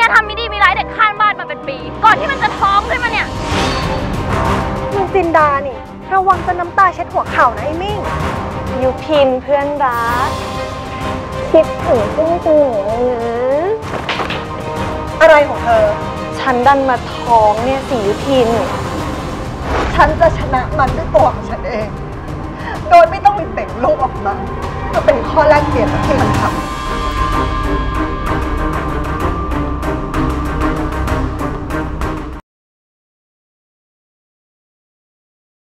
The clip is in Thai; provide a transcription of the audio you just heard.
ยทำไม่ดีมีร้ายเด็กข้างบ้านมาเป็นปี ก่อนที่มันจะท้องขึ้นมาเนี่ยมึงจินดานี่ ระวังจะน้ำตาเช็ดหัวเข่านะไอ้มิ่งยูพินเพื่อนรักคิดถึงพึ่งเสมอเลยนะอะไรของเธอ ฉันดันมาท้องเนี่ยสียุพินฉันจะชนะมันด้วยตัวของฉันเอง โดยไม่ต้องมีเป่งลูกออกมา ก็เป็นข้อแรกเปลี่ยนที่มันทำ